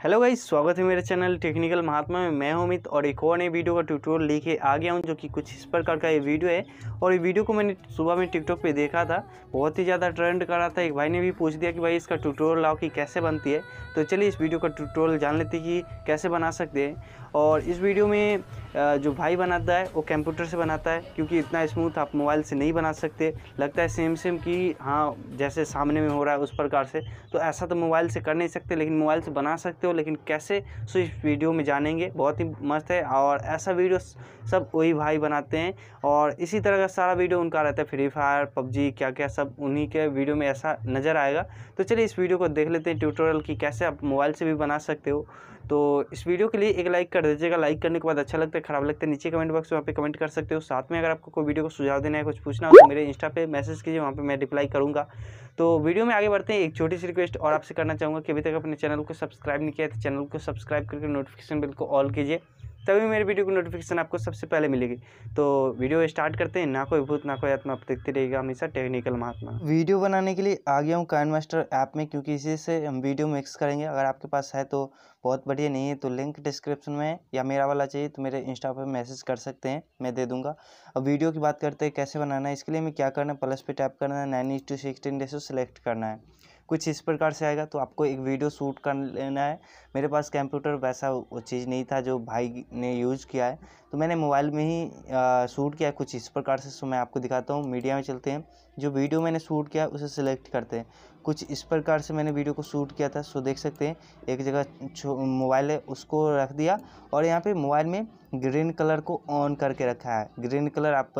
Hello guys, स्वागत है मेरे चैनल टेक्निकल महात्मा में। मैं हूँ अमित और एक और नई वीडियो का ट्यूटोरियल लेके आ गया हूँ, जो कि कुछ इस प्रकार का ये वीडियो है। और ये वीडियो को मैंने सुबह में टिकटॉक पे देखा था, बहुत ही ज़्यादा ट्रेंड कर रहा था। एक भाई ने भी पूछ दिया कि भाई इसका ट्यूटोरियल लाओ कि कैसे बनती है। तो चलिए इस वीडियो का ट्यूटोरियल जान लेते कि कैसे बना सकते हैं। और इस वीडियो में जो भाई बनाता है, वो कंप्यूटर से बनाता है, क्योंकि इतना स्मूथ आप मोबाइल से नहीं बना सकते। लगता है सेम सेम कि हाँ जैसे सामने में हो रहा है उस प्रकार से। तो ऐसा तो मोबाइल से कर नहीं सकते, लेकिन मोबाइल से बना सकते हो, लेकिन कैसे? सो इस वीडियो में जानेंगे। बहुत ही मस्त है और ऐसा वीडियो सब वही भाई बनाते हैं। और इसी तरह का सारा वीडियो उनका रहता है फ्री फायर पबजी क्या क्या सब उन्हीं के वीडियो में ऐसा नज़र आएगा। तो चलिए इस वीडियो को देख लेते हैं ट्यूटोरियल की कैसे आप मोबाइल से भी बना सकते हो। तो इस वीडियो के लिए एक लाइक कर दीजिएगा। लाइक करने के बाद अच्छा लगता है, खराब लगता है, नीचे कमेंट बॉक्स में वहाँ पे कमेंट कर सकते हो। साथ में अगर आपको कोई वीडियो को सुझाव देना है, कुछ पूछना हो तो मेरे इंस्टा पे मैसेज कीजिए, वहाँ पे मैं रिप्लाई करूँगा। तो वीडियो में आगे बढ़ते हैं। एक छोटी सी रिक्वेस्ट और आपसे करना चाहूँगा कि अभी तक अपने चैनल को सब्सक्राइब नहीं किया तो चैनल को सब्सक्राइब करके नोटिफिकेशन बिल को ऑल कीजिए। तभी मेरे वीडियो की नोटिफिकेशन आपको सबसे पहले मिलेगी। तो वीडियो स्टार्ट करते हैं, ना कोई भूत, ना कोई आत्मा, आप देखते रहेगा हमेशा टेक्निकल महात्मा। वीडियो बनाने के लिए आ गया हूँ काइन मास्टर ऐप में, क्योंकि इसी से हम वीडियो मिक्स करेंगे। अगर आपके पास है तो बहुत बढ़िया, नहीं है तो लिंक डिस्क्रिप्शन में या मेरा वाला चाहिए तो मेरे इंस्टा पर मैसेज कर सकते हैं, मैं दे दूँगा। अब वीडियो की बात करते हैं, कैसे बनाना है, इसके लिए हमें क्या करना है प्लस पे टैप करना है नाइन टू सिक्सटीन डेसो सेलेक्ट करना है। कुछ इस प्रकार से आएगा तो आपको एक वीडियो शूट कर लेना है। मेरे पास कंप्यूटर वैसा वो चीज़ नहीं था जो भाई ने यूज़ किया है। तो मैंने मोबाइल में ही शूट किया कुछ इस प्रकार से, सो मैं आपको दिखाता हूँ। मीडिया में चलते हैं। जो वीडियो मैंने शूट किया, उसे सिलेक्ट करते हैं। कुछ इस प्रकार से मैंने वीडियो को शूट किया था, सो देख सकते हैं। एक जगह मोबाइल है, उसको रख दिया और यहाँ पे मोबाइल में ग्रीन कलर को ऑन करके रखा है। ग्रीन कलर आप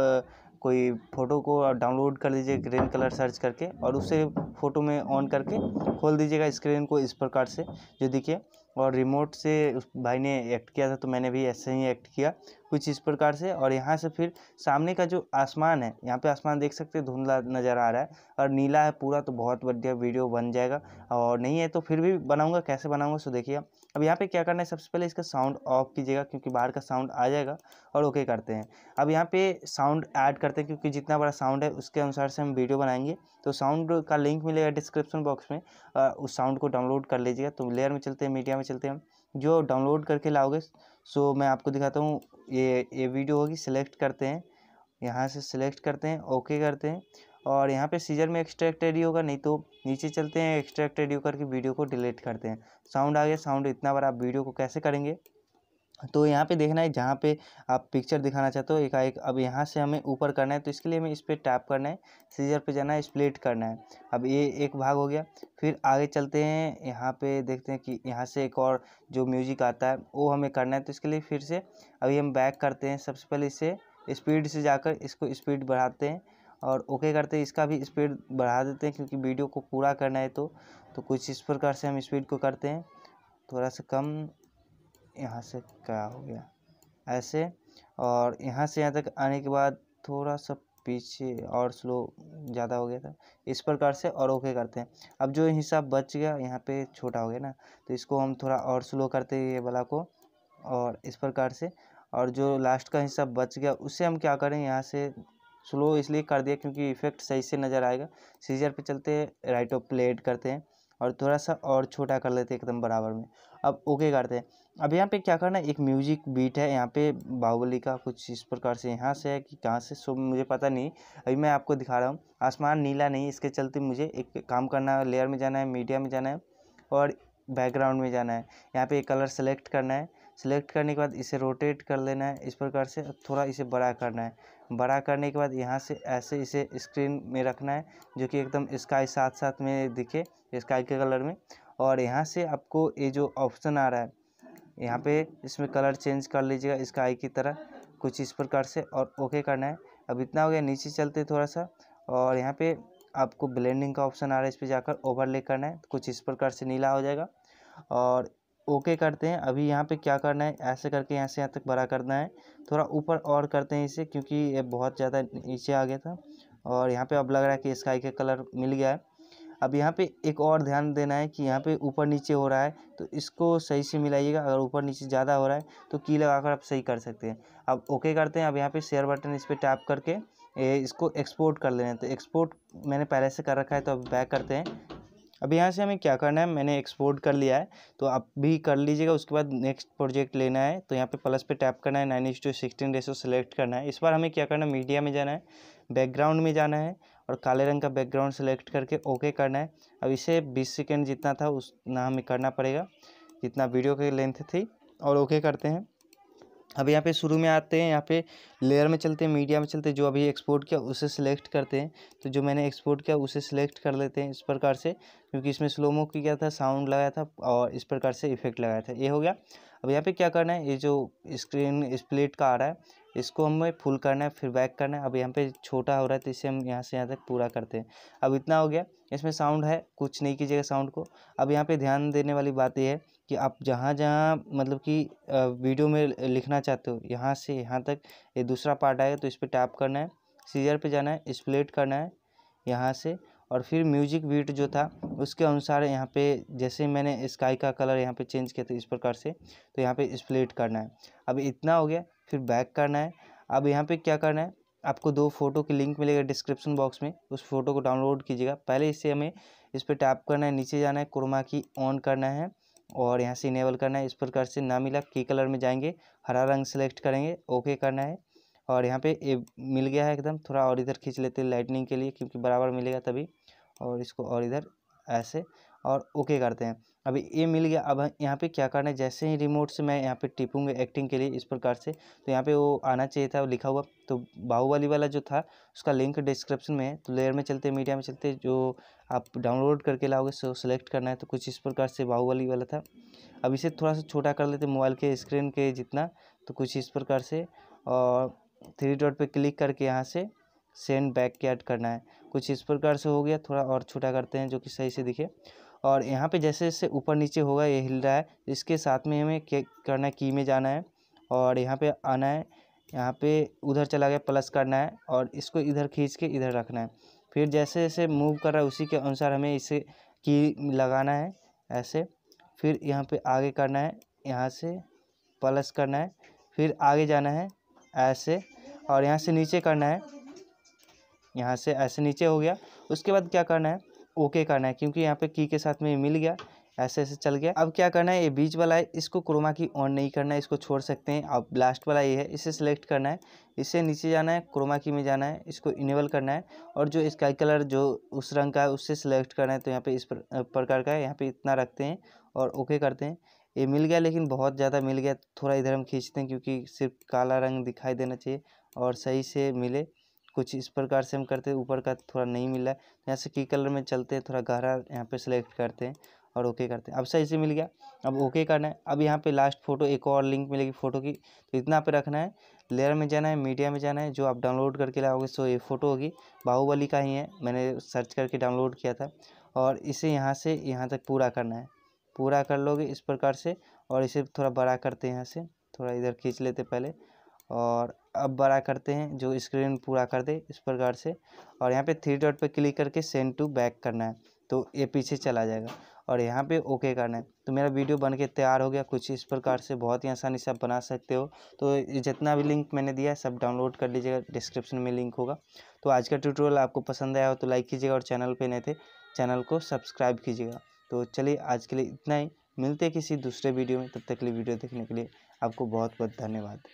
कोई फ़ोटो को डाउनलोड कर लीजिए, ग्रीन कलर सर्च करके और उसे फ़ोटो में ऑन करके खोल दीजिएगा स्क्रीन को इस प्रकार से, जो देखिए, और रिमोट से उस भाई ने एक्ट किया था तो मैंने भी ऐसे ही एक्ट किया, कुछ इस प्रकार से। और यहाँ से फिर सामने का जो आसमान है, यहाँ पे आसमान देख सकते हैं, धुंधला नज़र आ रहा है, और नीला है पूरा तो बहुत बढ़िया वीडियो बन जाएगा। और नहीं है तो फिर भी बनाऊँगा, कैसे बनाऊँगा, सो देखिए अब यहाँ पे क्या करना है, सबसे पहले इसका साउंड ऑफ़ कीजिएगा, क्योंकि बाहर का साउंड आ जाएगा, और ओके करते हैं। अब यहाँ पे साउंड ऐड करते हैं, क्योंकि जितना बड़ा साउंड है, उसके अनुसार से हम वीडियो बनाएँगे। तो साउंड का लिंक मिलेगा डिस्क्रिप्शन बॉक्स में। आ, उस साउंड को डाउनलोड कर लीजिएगा। तो लेयर में चलते हैं मीडिया में चलते हैं जो डाउनलोड करके लाओगे सो मैं आपको दिखाता हूँ ये ये वीडियो होगी सिलेक्ट करते हैं। यहाँ से सिलेक्ट करते हैं ओके करते हैं। और यहाँ पे सीजर में एक्सट्रैक्ट एडियो होगा नहीं तो नीचे चलते हैं एक्सट्रैक्ट एडियो करके वीडियो को डिलीट करते हैं। साउंड आ गया साउंड इतना बार आप वीडियो को कैसे करेंगे? तो यहाँ पे देखना है, जहाँ पे आप पिक्चर दिखाना चाहते हो एक एक अब यहाँ से हमें ऊपर करना है तो इसके लिए हमें इस पर टैप करना है सीजर पे जाना है स्प्लिट करना है। अब ये एक भाग हो गया, फिर आगे चलते हैं, यहाँ पे देखते हैं कि यहाँ से एक और जो म्यूज़िक आता है, वो हमें करना है तो इसके लिए फिर से अभी हम बैक करते हैं, सबसे पहले इसे स्पीड से जाकर इसको स्पीड बढ़ाते हैं, और ओके करते हैं, इसका भी स्पीड बढ़ा देते हैं, क्योंकि वीडियो को पूरा करना है तो तो कुछ इस प्रकार से हम स्पीड को करते हैं, थोड़ा सा कम यहाँ से क्या हो गया? ऐसे? और यहाँ से यहाँ तक आने के बाद थोड़ा सा पीछे और स्लो ज़्यादा हो गया था। इस प्रकार से और ओके करते हैं। अब जो हिस्सा बच गया, यहाँ पे छोटा हो गया ना तो इसको हम थोड़ा और स्लो करते हैं ये वाला को, और इस प्रकार से। और जो लास्ट का हिस्सा बच गया उससे हम क्या करें? यहाँ से स्लो इसलिए कर दिया क्योंकि इफ़ेक्ट सही से नज़र आएगा। सीजर पे चलते राइट ऑफ़ प्लेट करते हैं, और थोड़ा सा और छोटा कर लेते एकदम बराबर में। अब ओके करते हैं। अब यहाँ पे क्या करना है? एक म्यूज़िक बीट है यहाँ पे बाहुबली का कुछ इस प्रकार से यहाँ से है कि कहाँ से? सो मुझे पता नहीं। अभी मैं आपको दिखा रहा हूँ। आसमान नीला नहीं, इसके चलते मुझे एक काम करना है। लेयर में जाना है, मीडिया में जाना है और बैकग्राउंड में जाना है। यहाँ पे कलर सेलेक्ट करना है। सेलेक्ट करने के बाद इसे रोटेट कर लेना है इस प्रकार से थोड़ा इसे बड़ा करना है। बड़ा करने के बाद यहाँ से ऐसे इसे स्क्रीन में रखना है जो कि एकदम स्काई साथ साथ में दिखे, स्काई के कलर में। और यहाँ से आपको ये जो ऑप्शन आ रहा है यहाँ पे इसमें कलर चेंज कर लीजिएगा स्काई की तरह, कुछ इस प्रकार से और ओके करना है। अब इतना हो गया, नीचे चलते थोड़ा सा और यहाँ पे आपको ब्लेंडिंग का ऑप्शन आ रहा है, इस पर जाकर ओवरले करना है, कुछ इस प्रकार से नीला हो जाएगा और ओके करते हैं। अभी यहाँ पे क्या करना है, ऐसे करके यहाँ से यहाँ तक बड़ा करना है, थोड़ा ऊपर और करते हैं इसे क्योंकि ये बहुत ज़्यादा नीचे आ गया था और यहाँ पे अब लग रहा है कि स्काई का कलर मिल गया है। अब यहाँ पे एक और ध्यान देना है कि यहाँ पे ऊपर नीचे हो रहा है तो इसको सही से मिलाइएगा, अगर ऊपर नीचे ज़्यादा हो रहा है तो की लगाकर आप सही कर सकते हैं। अब ओके करते हैं, अब यहाँ पे शेयर बटन इस पर टैप करके इसको एक्सपोर्ट कर लेना है। तो एक्सपोर्ट मैंने पहले से कर रखा है तो अब बैक करते हैं। अब यहाँ से हमें क्या करना है, मैंने एक्सपोर्ट कर लिया है तो आप भी कर लीजिएगा, उसके बाद नेक्स्ट प्रोजेक्ट लेना है तो यहाँ पे प्लस पे टैप करना है nine is to sixteen ratio select करना है। इस बार हमें क्या करना है मीडिया में जाना है बैकग्राउंड में जाना है और काले रंग का बैकग्राउंड सेलेक्ट करके ओके करना है। अब इसे बीस सेकेंड जितना था उस, ना हमें करना पड़ेगा, जितना वीडियो की लेंथ थी, और ओके करते हैं। अब यहाँ पे शुरू में आते हैं, यहाँ पे लेयर में चलते हैं मीडिया में चलते हैं, जो अभी एक्सपोर्ट किया उसे सिलेक्ट करते हैं। तो जो मैंने एक्सपोर्ट किया उसे सिलेक्ट कर लेते हैं इस प्रकार से, क्योंकि इसमें स्लोमो किया था साउंड लगाया था और इस प्रकार से इफ़ेक्ट लगाया था। ये हो गया। अब यहाँ पे क्या करना है, ये जो स्क्रीन स्प्लिट का आ रहा है, इसको हमें फुल करना है, फिर बैक करना है। अब यहाँ पे छोटा हो रहा है तो इसे हम यहाँ से यहाँ तक पूरा करते हैं। अब इतना हो गया, इसमें साउंड है, कुछ नहीं कीजिएगा साउंड को। अब यहाँ पे ध्यान देने वाली बात यह है कि आप जहाँ जहाँ मतलब कि वीडियो में लिखना चाहते हो, यहाँ से यहाँ तक ये दूसरा पार्ट आएगा तो इस पर टैप करना है सीजर पे जाना है, स्प्लिट करना है, यहाँ से और फिर म्यूज़िक बीट जो था, उसके अनुसार यहाँ पे जैसे मैंने स्काई का कलर यहाँ पे चेंज किया था इस प्रकार से तो यहाँ पे स्प्लिट करना है। अब इतना हो गया, फिर बैक करना है। अब यहाँ पे क्या करना है, आपको दो फ़ोटो की लिंक मिलेगा डिस्क्रिप्शन बॉक्स में, उस फ़ोटो को डाउनलोड कीजिएगा। पहले इससे हमें इस पर टैप करना है, नीचे जाना है, क्रोमा की ऑन करना है और यहाँ से इनेबल करना है। इस प्रकार से ना मिला की कलर में जाएँगे, हरा रंग सेलेक्ट करेंगे ओके करना है। और यहाँ पे ये मिल गया है एकदम, थोड़ा और इधर खींच लेते हैं लाइटनिंग के लिए, क्योंकि बराबर मिलेगा तभी। और इसको और इधर ऐसे और ओके करते हैं। अभी ये मिल गया। अब यहाँ पे क्या करना है? जैसे ही रिमोट से मैं यहाँ पे टिपूँगा एक्टिंग के लिए इस प्रकार से तो यहाँ पे वो आना चाहिए था लिखा हुआ। तो बाहुबली वाला जो था, उसका लिंक डिस्क्रिप्शन में है। तो लेयर में चलते मीडिया में चलते, जो आप डाउनलोड करके लाओगे सो सेलेक्ट करना है तो कुछ इस प्रकार से बाहुबली वाला था। अब इसे थोड़ा सा छोटा कर लेते मोबाइल के स्क्रीन के जितना तो कुछ इस प्रकार से। और थ्री डॉट पर क्लिक करके यहाँ से सेंड बैक के ऐड करना है। कुछ इस प्रकार से हो गया, थोड़ा और छोटा करते हैं, जो कि सही से दिखे। और यहाँ पे जैसे जैसे ऊपर नीचे होगा ये हिल रहा है, इसके साथ में हमें क्या करना है, की में जाना है और यहाँ पे आना है, यहाँ पे उधर चला गया, प्लस करना है और इसको इधर खींच के इधर रखना है। फिर जैसे जैसे मूव कर रहा है, उसी के अनुसार हमें इसे की लगाना है, ऐसे। फिर यहाँ पे आगे करना है, यहाँ से प्लस करना है, फिर आगे जाना है, ऐसे। और यहाँ से नीचे करना है, यहाँ से ऐसे नीचे हो गया। उसके बाद क्या करना है ओके करना है, क्योंकि यहाँ पे की के साथ में मिल गया ऐसे ऐसे चल गया। अब क्या करना है, ये बीच वाला है, इसको क्रोमा की ऑन नहीं करना है, इसको छोड़ सकते हैं। अब लास्ट वाला ये है, इसे सिलेक्ट करना है इससे नीचे जाना है क्रोमा की में जाना है, इसको इनेबल करना है, और जो स्काई कलर जो उस रंग का है, उससे सिलेक्ट करना है तो यहाँ पे इस प्रकार का है, यहाँ पे इतना रखते हैं और ओके करते हैं। ये मिल गया, लेकिन बहुत ज़्यादा मिल गया, थोड़ा इधर हम खींचते हैं, क्योंकि सिर्फ़ काला रंग दिखाई देना चाहिए और सही से मिले। कुछ इस प्रकार से हम करते हैं, ऊपर का थोड़ा नहीं मिल। यहाँ से की कलर में चलते हैं, थोड़ा गहरा यहाँ पे सेलेक्ट करते हैं और ओके करते हैं। अब सही से मिल गया। अब ओके करना है। अब यहाँ पे लास्ट फ़ोटो एक और लिंक मिलेगी फ़ोटो की। तो इतना पे रखना है। लेयर में जाना है मीडिया में जाना है, जो आप डाउनलोड करके लाओगे, सो ये फ़ोटो होगी। बाहुबली का ही है। मैंने सर्च करके डाउनलोड किया था। और इसे यहाँ से, यहाँ तक पूरा करना है। पूरा कर लोगे इस प्रकार से और इसे थोड़ा बड़ा करते हैं यहाँ से। थोड़ा इधर खींच लेते पहले। और अब बड़ा करते हैं, जो स्क्रीन पूरा कर दे इस प्रकार से। और यहाँ पे थ्री डॉट पे क्लिक करके सेंड टू बैक करना है तो ये पीछे चला जाएगा। और यहाँ पे ओके करना है। तो मेरा वीडियो बन के तैयार हो गया। कुछ इस प्रकार से बहुत ही आसानी से आप बना सकते हो। तो जितना भी लिंक मैंने दिया है, सब डाउनलोड कर लीजिएगा। डिस्क्रिप्शन में लिंक होगा। तो आज का ट्यूटोरियल आपको पसंद आया हो तो लाइक कीजिएगा और चैनल पर नहीं थे चैनल को सब्सक्राइब कीजिएगा। तो चलिए आज के लिए इतना ही। मिलते किसी दूसरे वीडियो में। तब तक के लिए वीडियो देखने के लिए आपको बहुत बहुत धन्यवाद।